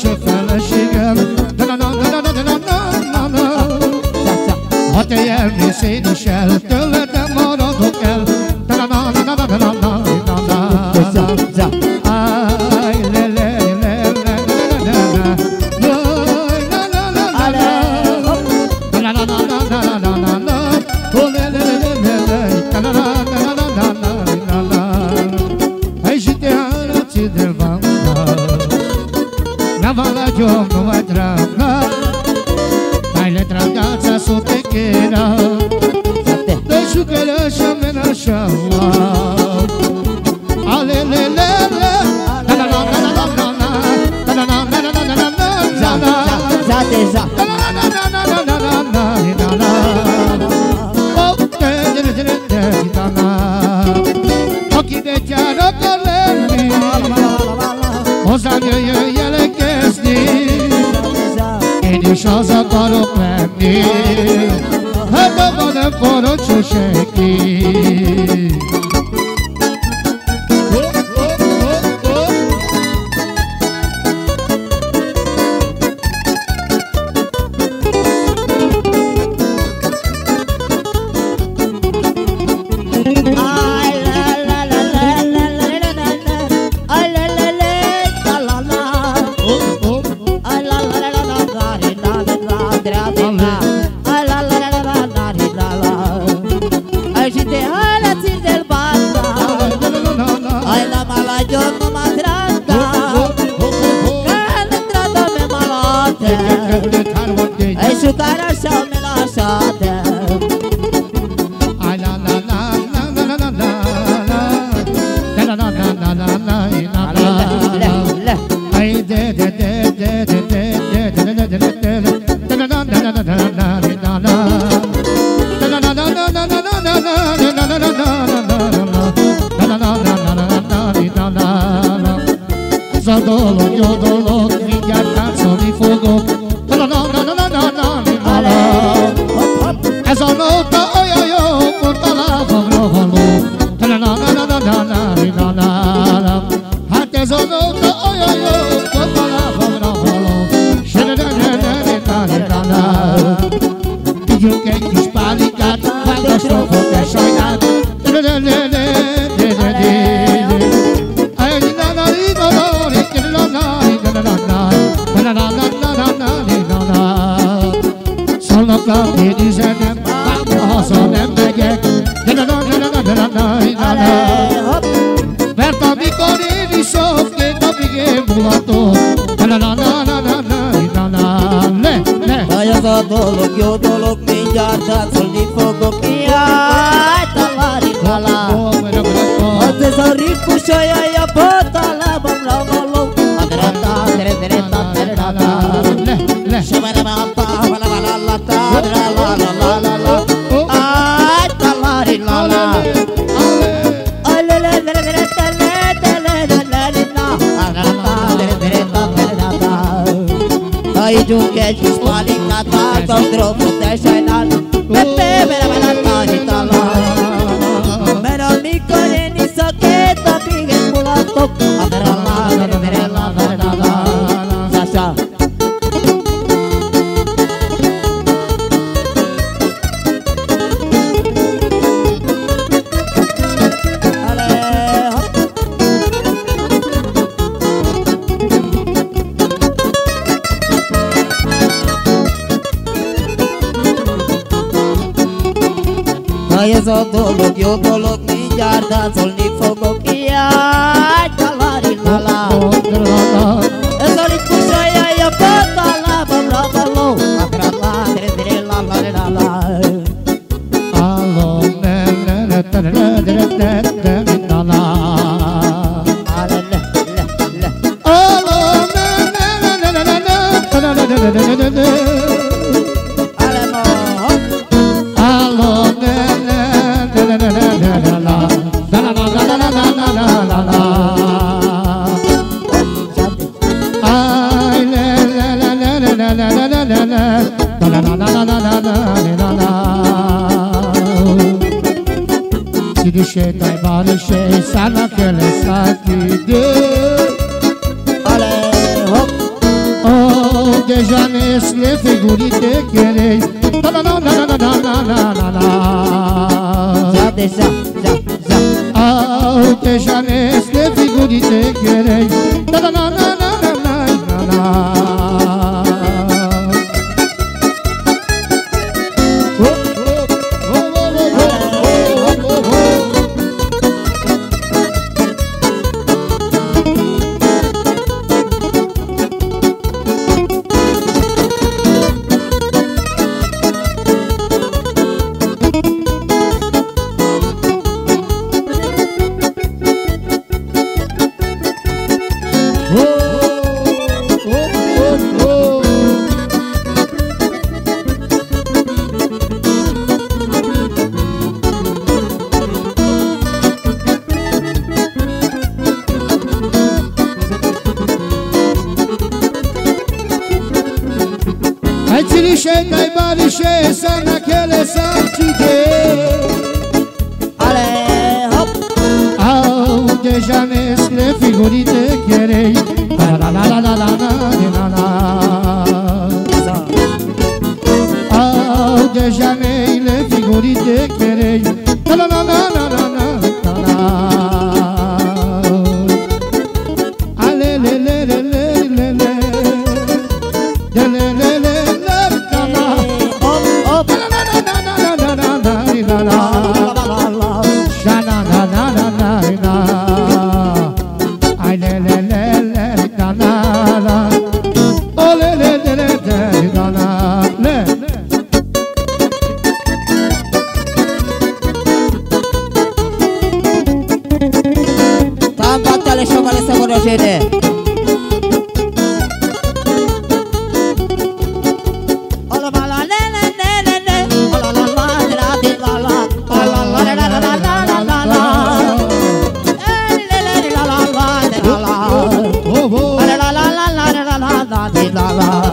te oferecer. تقل من الشوار علي não devoro o cheque ترسم العشاده Zadol Hát ez azóta olyan jó, koparában rahalom. Ígyünk egy kis pálinkát, választom, hogy ne sajnáld. Szólnak a pénzem, az a dolog, jó dolog, mindjárt táncolni fogok. Jaj, tavari halál! Hát ez! aici un cash Spalit ca tag, vă-mi drog, putești the dat ez a dolog, jó dolog, mindjárt táncolni fogok, jaj, talarillala. Ez a ritmus a jaj, a patalába, bradaló, a bradalá, dredrelalalalala. Halló, ne, ne, ne, ne, ne, ne, ne, ne, ne, Da da da da da da Tirișe, dai barișe, sana că le satide Ale, hop Oh, deja nesle figurite querei Da da da da da da da da da da Za de za, za, za Oh, deja nesle figurite querei Da da da da da da da da Bariše, kaj bariše, sad na kele Ale, hop! Au, figurite Tava, toalha, chama, lessa, morogene la la.